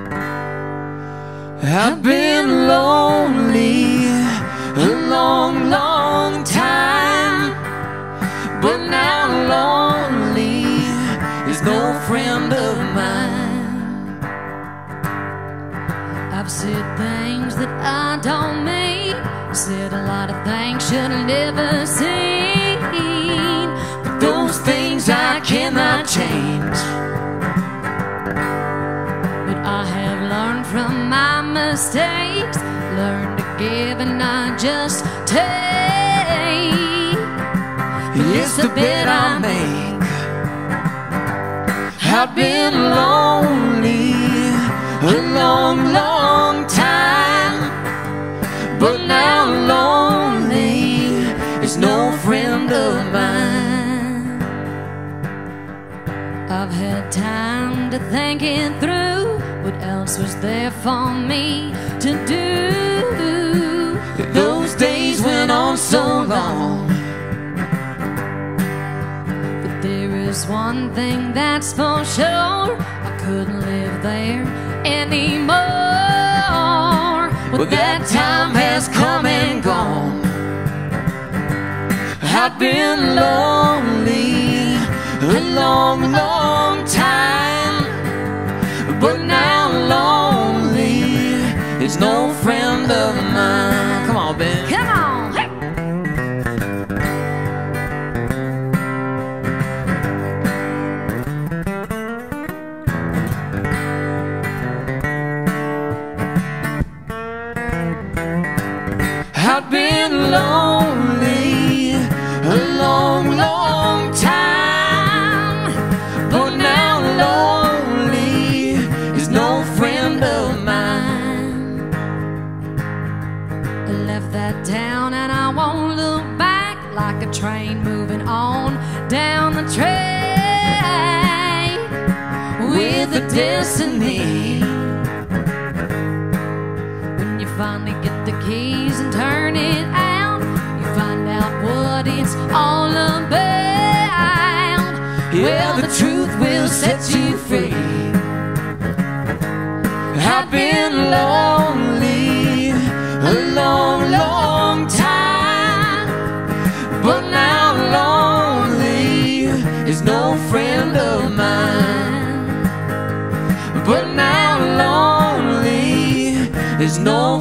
I've been lonely a long, long time, but now lonely is no friend of mine. I've said things that I don't mean, said a lot of things should have never seen, but those things I cannot change. Mistakes, Learn to give and not just take. It's the bet I make. I've been lonely a long, long time, but now lonely is no friend of mine. I've had time to think it through. Else was there for me to do? Those days went on so long. But there is one thing that's for sure. I couldn't live there anymore. Well, that time has come and gone. I've been lonely a long, long friend of mine. Come on, Ben. Come on, hey! I've been lonely a long, long a train moving on down the track with a destiny. When you finally get the keys and turn it out, you find out what it's all about. Yeah, the truth will set you free. I've been lonely a long, long no friend of mine. But now lonely is no